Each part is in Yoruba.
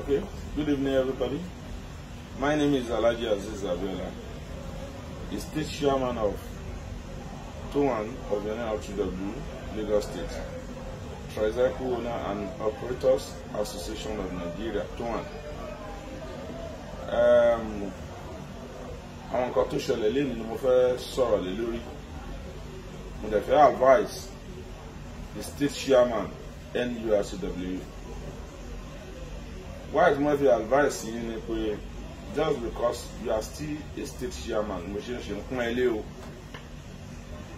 Okay, good evening, everybody. My name is Alaji Aziz Abiola, the state chairman of Towan of NLTW, Lagos State, Tricycle Owner and Operators Association of Nigeria, Towan. Um, àwọn nǹkan tó ṣẹlẹ̀ lénìí ni mo fẹ́ sọ̀rọ̀ lé lórí. Mo dẹ̀ fẹ́ advice the state chairman NURCW why is my advice yín ni pé just because you are still a state chairman mo ṣe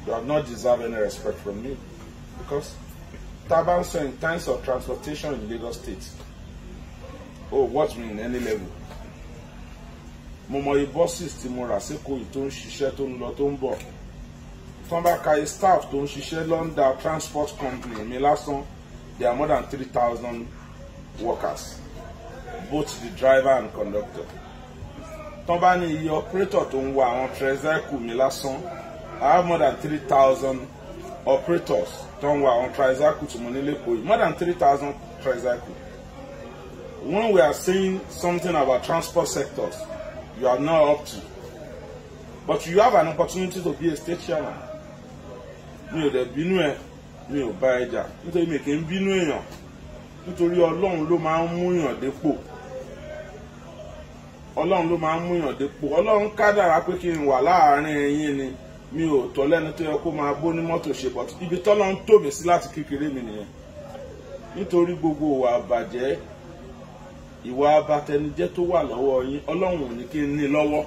you have not deserved any respect from me. Because taban in terms of transportation in Lagos State oh watch me in any level. Mo mọ iye buses tí mo rà sékòó yìí tó ń ṣiṣẹ́ staff tó ń ṣiṣẹ́ London transport company mi lásán there are more than three thousand workers both the driver and conductor. Tán bá ní iye operator tó ń wa àwọn tricycle mi lásán I have more than three thousand operators tó ń wa àwọn tricycle tí mo ní lẹ́kọ̀ọ́ more than three thousand tricycle when we are saying something about transport sectors you are not up to. But you have an opportunity to be a state chairman. Mi ò dẹ̀ bínú ẹ mi ò bá ẹ jà. Nítorí mi kì í bínú èèyàn. Nítorí ọlọ́run ló máa ń múyàn dépò ọlọ́run ló máa ń múyàn dépò. Ọlọ́run kádàrá pé kí n wà láàárín ẹ̀yin ni. Mi ò tọ́ lẹ́nu tó yẹ kó máa bó ní mọ́tò ṣe bọ̀ ibi tọ́lọ́run tò mí sí láti kékeré mi nìyẹn. Nítorí gbogbo ìwà àbàjẹ́ ìwà abatẹnijẹ́ tó wà lọ́wọ́ yín ọlọ́run ò ní kí n ní lọ́wọ́.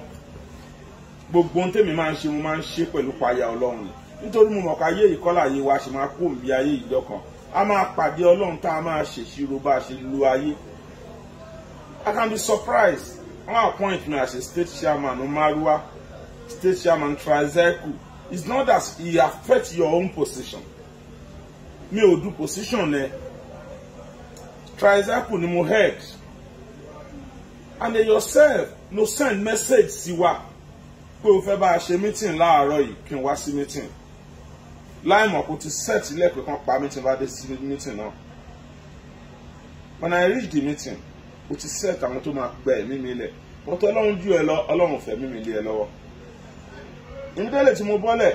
Gbogbo ohun tèmi máa ń ṣe mo máa ń ṣe pẹ̀lú payà ọlọ́run ni. Nítorí mo mọ̀ ká ayé ìkọ́lá yìí wa ṣe máa kó òǹbí ayé ìjọ kan a máa pàdé ọlọ́run tá a máa ṣèṣirò bá a ṣe lu ayé. I can be surprised one appoint me as a state chairman Umaruwa state chairman Tricycle it's not that e affect your own position. Mi ò du position ẹ. Tricycle ni mo head. And then yourself no send message sí wa pé o fẹ́ bá a meeting láàárọ̀ yìí kí n wá meeting. Láì mọ̀ kó ti set ilé pé kán pa meeting bá dé meeting náà. When I reach the meeting o ti set àwọn tó máa pẹ́ ẹ̀mí mi lẹ̀ wọ́n tó ọlọ́run jù ẹ lọ ọlọ́run fẹ́ mímí lé ẹ lọ́wọ́. Ìmúdẹ́lẹ̀ tí mo bọ́lẹ̀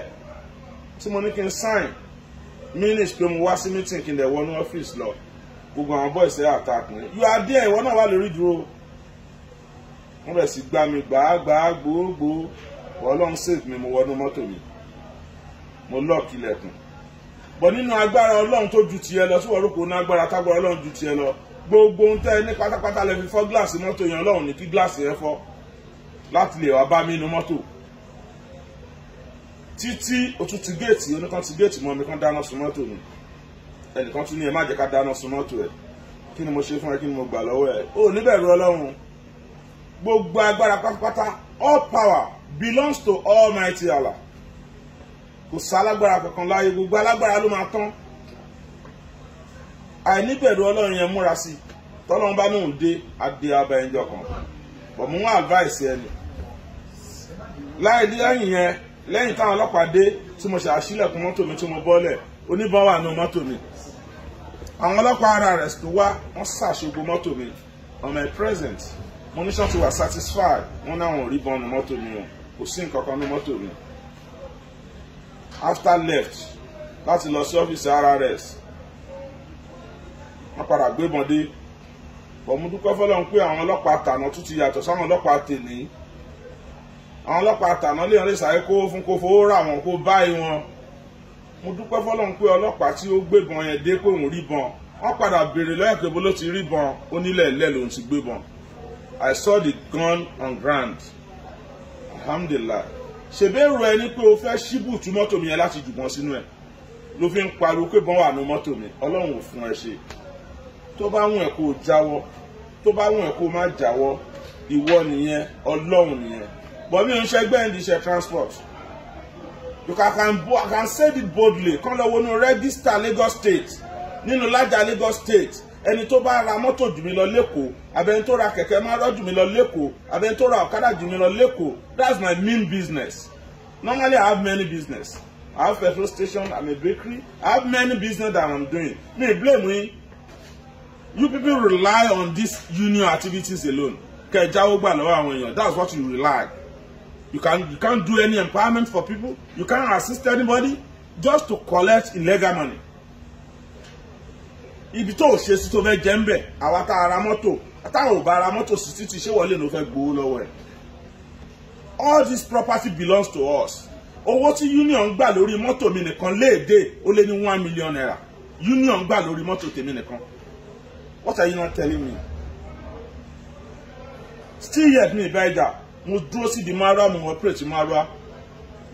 tí mo ní kí n sign minutes pé mo wá sí meeting kí n dẹ̀ wọnú ọ́fíìsì lọ. Gbogbo àwọn boys ẹ̀ mi you are there ìwọ náà wà lórí dúró wọ́n bẹ̀ sí gbá mi gbàágbàá gbòógbòó ọlọ́run save mi mo wọnú mọ́tò mi. Mo lọ́ọ̀kì ilẹ̀kùn. Bọ̀ nínú agbára ọlọ́run tó ju tiẹ̀ lọ tí wọ́n rò kó ní agbára tágbára ọlọ́run ju tiẹ̀ lọ gbogbo ohun tẹ́ ní pátápátá fi fọ́ gíláàsì mọ́tò yẹn ọlọ́run ní kí gíláàsì yẹn fọ́ láti lè wá bá mi inú mọ́tò. Títí o géètì oníkan ti géètì mọ́ mi kan dáná sun mọ́tò mi. Ẹnìkan tún ní ẹ má jẹ́ ká dáná sun mọ́tò ẹ. Kí ni mo ṣe fún ẹ? Kí ni mo gbà lọ́wọ́ ẹ? Ó níbẹ̀rù ọlọ́run. Gbogbo agbára pátápátá all power belongs to Almighty Allah. Kò sálágbára kankan láyé gbogbo alágbára ló máa tán àìníbẹ̀rù ọlọ́run yẹn múra sí tọ́lọ́run bá nóun dé adé abẹ́yẹnjọ kan bọ̀ mú advice ẹni láì lẹ́yìn yẹn lẹ́yìn táwọn ọlọ́pàá dé tí mo ṣe àṣìlẹ̀kùn mọ́tò mi tí mo bọ́lẹ̀ oníbọn wà nù mọ́tò mi. Àwọn ọlọ́pàá ara rẹ̀ tó wá wọ́n ṣàṣogbo mọ́tò mi. On my present mo ní sọ́tù wà satisfied? Wọ́n náwọn ò rí bọ́ọ̀nù mọ́tò mi o. Kò sí nǹkan kan ní mọ́tò mi. After left láti lọ sí ọ́fíìsì RRS wọ́n padà gbébọn dé bọ̀ mo dúpẹ́ fọlọ́run pé àwọn ọlọ́pàá tàná tún ti yàtọ̀ sáwọn ọlọ́pàá tèní àwọn ọlọ́pàá tàná lè lè sáré kó fún kó fowó rà wọ́n kó báyìí wọn. Mo dúpẹ́ fọlọ́run pé ọlọ́pàá tí ó gbébọn yẹn dé pé òun rí bọn. Wọ́n padà béèrè lọ́yẹ̀ pé bó ló ti rí bọn. Ó nílẹ̀ ilẹ̀ lòun ti gbébọn I saw the gun on ground. Alhamdulillah. Ṣèbéèrò ẹni pé o fẹ́ ṣíbù tú mọ́tò mi yẹn láti jùbọ́n sínú ẹ̀? Ló fi ń pariwo pé bọ́n wà ní mọ́tò mi. Ọlọ́run ò fún ẹ ṣe tó bá wùn ẹ́ kó tó bá wùn ẹ́ má jáwọ́ ìwọ nìyẹn ọlọ́run nìyẹn. But mi ò ń ṣẹgbẹ́ ẹ̀ iṣẹ́ transport. You can, can, I can say it boldly. Kán lọ wọnú register Lagos State. Nínú lájà Lagos State. Ẹni tó bá ra mọ́tò jù mí lọ lẹ́kọ̀ọ́ abẹni tó ra kẹ̀kẹ́ márọ́ jù mí lọ lẹ́kọ̀ọ́ abẹni tó ra ọ̀kadà jù mí lọ lẹ́kọ̀ọ́ that's my main business. Normally I have many business. I have petrol station I'm a bakery. I have many business that I'm doing. Me blame me you people rely on these union activities alone. Kẹ èèyàn. That's what you rely. You can you can't do any empowerment for people. You can't assist anybody just to collect illegal money. Ibi tó ṣe sí tó fẹ́ jẹ́ ń bẹ̀ àwa tá a ra mọ́tò táwọn ò bá ra mọ́tò sí títì ṣé wọlé ló fẹ́ all this property belongs to us. Owó tí union gbà lórí mọ́tò mi nìkan léèdè ó lé ní one million naira. Union gbà lórí mọ́tò tèmi nìkan what are you not telling me? Still yet ìbá ìjà mo síbi márùá mo operate márùá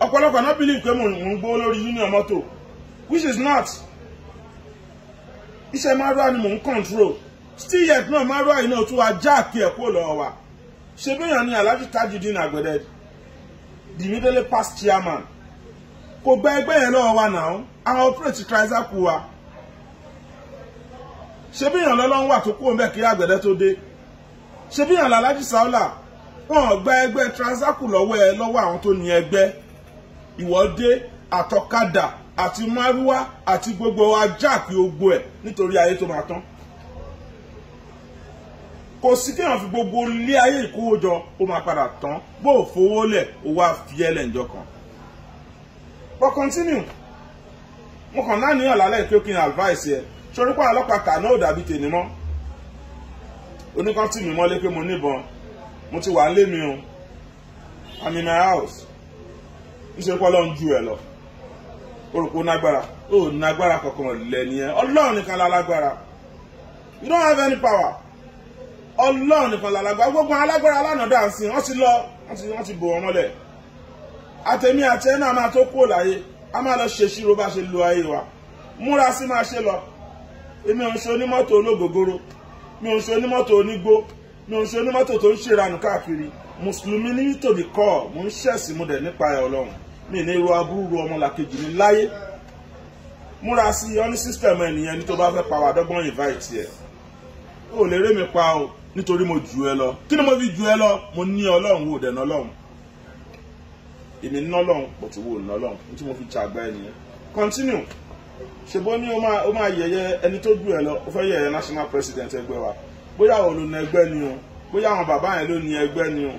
ọ̀pọ̀lọpọ̀ believe pé mo ń union mọ́tò which is not. Iṣẹ́ márùá ni ń control. Still yet náà márùá yìí náà tún wá jáàkì ẹ̀ kúrò lọ́wọ́ wa. Ṣe béèyàn ni alhaji tajudeen immediately past chairman kò gba ẹgbẹ́ yẹn wa náà àwọn operate tricycle wa ṣe béèyàn lọ́lọ́run wà tó kúrò mbẹ́ kí agbẹ̀dẹ tó dé? Ṣe béèyàn làlájì sáólà wọn gba ẹgbẹ́ tricycle lọ́wọ́ ẹ lọ́wọ́ àwọn tó ní ẹgbẹ́. Ìwọ́dé àtọ̀kadà àti márúwá àti gbogbo ajáàkì ogbó ẹ̀ nítorí ayé tó máa tán. Kò sí kéèyàn fi gbogbo ilé ayé ìkówó jọ ó máa padà tán. Bó o fowó lẹ̀ ó wá fi ẹ́ lẹ́njọ́ kan. but continue. Mo kàn náà níyàn lálẹ́ pé advice ẹ sórí pé ọlọ́pàá náà dàbí tèmi mọ́. Oníkan tì mí mọ́lé pé mo níbọn. Mo ti wà ń lé mi o. I'm in my house. Níṣẹ́ pé ọlọ́run ju ẹ lọ. O rò pé ó nágbára. Ó nágbára kankan lẹ́ni ẹ ọlọ́run nìkan lálágbára you don't have any power. Ọlọ́run nìkan lálágbára gbogbo alágbára alánàdá sìn wọ́n ti lọ. Wọ́n ti bò wọ́n mọ́lẹ̀. Àtẹ̀mí àti ẹ̀ náà máa tó kúrò láyé. A máa lọ ṣe ṣírò bá ṣe lo ayé wa. Múra sí máa ṣe lọ èmi ò ń ṣe onímọ́tò ológogoro. Mi ò ń ṣe onímọ́tò onígbó. Mi ò ń ṣe onímọ́tò tó ń ṣèranù káàkiri. Mùsùlùmí ní tòdì kọ́. Mo ń ṣẹ̀sìn mo dẹ̀ nípa ẹ̀ ọlọ́run. Mi ní irú aburú ọmọlàkejì ní láyé. Múra sí ọ́ní sísítẹ̀mù ènìyàn ní tó bá fẹ́ pa wà dọ́gbọ́n invite ẹ̀. Ó lè rémi pa o nítorí mo jù ẹ lọ. Kí ni mo fi jù ẹ lọ? Mo ní ọlọ́run wò dẹ̀ ná ọlọ́run. Èmi ná ọlọ́run pọ̀ tí wò ná ọlọ́run. Ní mo fi ṣàgbá ẹ nìyẹn. Continue ṣèbó ní o máa yẹ̀yẹ́ ẹni tó jù ẹ lọ o fẹ́ yẹ̀yẹ́ national president ẹgbẹ́ wa. Bóyá òun ló ẹgbẹ́ ni o bóyá àwọn bàbá yẹn ló ní ẹgbẹ́ ni o.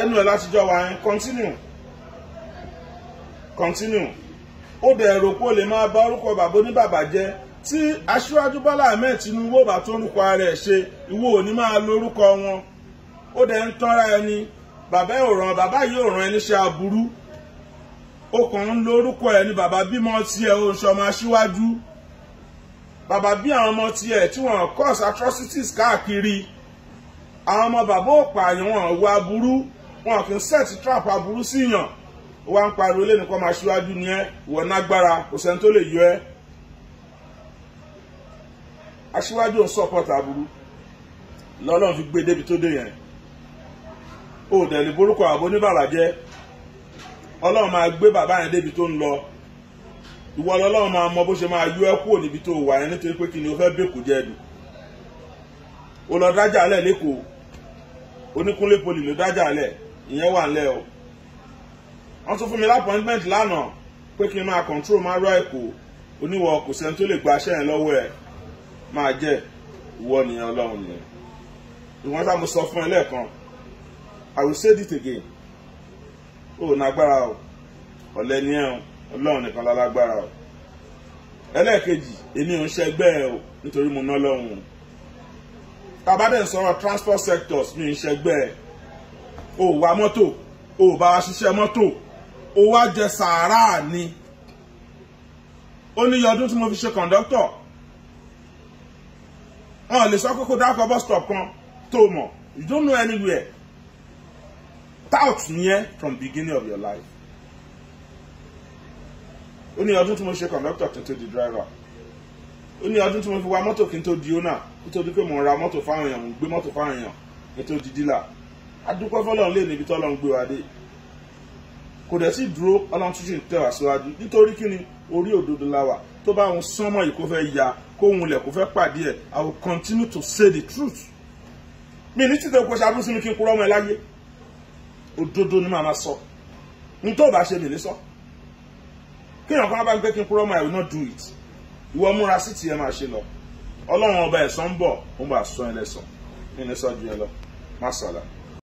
Ẹnu ẹ látijọ́ wa yẹn continue. Continue. Ó dẹ̀ rò pé o lè máa bá orúkọ bàbá oníbàbà jẹ́. Tí aṣíwájú bọ́lá ahmed tinubu bá tó orúkọ ara ẹ̀ ṣe ìwọ ò ní máa lo wọn. Ó dẹ̀ ń tọ́ra ẹni. Bàbá ò ràn bàbá yìí ò ràn ẹni ṣe aburú lo orúkọ ẹ̀ ní bàbá bímọ tiẹ̀ ń ṣọmọ aṣíwájú. Bàbá bí àwọn ọmọ tiẹ̀ tí wọ́n cause atrocities káàkiri. Àwọn ọmọ bàbá ò pààyàn wọn wo aburú wọn kì í set trap aburú síyàn wá ń pariwo lẹ́nu kọ́ máa ṣíwájú ni ẹ́ ìwọ nágbára kò sẹ́ni tó lè yọ ẹ́. Aṣíwájú ń support aburú. Lọ́lọ́run fi gbé débi tó dé yẹn. Ó dẹ̀ lè borúkọ àbò ní bàbá jẹ́ ọlọ́run máa gbé bàbá yẹn débi tó ń lọ. Ìwọ lọ́lọ́run máa mọ bó ṣe máa yọ ẹ́ kúrò níbi tó wà yẹn nítorí pé kí ni o fẹ́ bẹ́ẹ̀kù jẹ́ ẹ̀dùn o lọ dájà alẹ́ lẹ́kọ̀ọ́ oníkúnlé poli ló dájà alẹ́. Ìyẹn wà ńlẹ̀ o. Wọ́n tún fún mi lápọ́ńtmẹ́ǹtì lánàá pé kí n máa control máa rọ ẹ̀kọ́ oníwọ̀ kò sẹ́ni tó lè gba aṣẹ́ yẹn lọ́wọ́ ẹ̀. Máa jẹ́ ìwọ nìyẹn ọlọ́run nìyẹn. Ìwọ́n sá mo sọ fún ẹ lẹ́ẹ̀kan. I will say it again ó nágbára o. Ọ̀lẹ ni ẹ o. Ọlọ́run nìkan lálágbára o. Ẹlẹ́ẹ̀kejì èmi ò ń ṣẹgbẹ́ ẹ o nítorí mo ná tàbádẹ́ ń sọ̀rọ̀ transport sectors mi ń ṣẹgbẹ́ ẹ. O wá mọ́tò o bá wa ṣiṣẹ́ mọ́tò o wá jẹ sàárà ni. Ó ní ọdún tí mo fi ṣe kọ̀ǹdọ́tọ̀ wọn lè sọ pé kó dákọ̀ bus stop kan tó mọ̀. You don't know anywhere tout nìyẹn from beginning of your life. Ó ní ọdún tí mo ṣe conductor kí n tó di driver. Ó ní ọdún tí mo fi wa mọ́tò kí n tó di owner. Di pé mo ra mọ́tò fáwọn èèyàn mo gbé mọ́tò fáwọn èèyàn kí n tó di dealer. Adúpẹ́ fọlọ́run lè níbi tọ́lọ́run gbé wa dé. Kò dẹ̀ sí dúró ọlọ́run ń tẹ̀ wá síwájú. Nítorí kí ni? Orí òdodo la wà. Tó bá ń sánmọ̀ yìí kó fẹ́ ya kó ń lẹ̀ kó fẹ́ pàdé ẹ̀ I will continue to say the truth. Mi ní títẹ̀ kó ṣàbùsí mi kí n kúrọ́ ọmọ ẹ láyé òdodo ni màá ma sọ. Ní tó bá ṣe mi ní sọ. Kí èèyàn kan bá ń gbé kí n kúrọ́ ọmọ I will not do it. Ìwọ múra sí tiẹ̀ máa ṣe lọ. Ọlọ́run ọba ẹ̀san ń bọ̀ ó bá sọ ẹ lẹ́san. Nínú sọ́jú ẹ lọ? Má sàlà.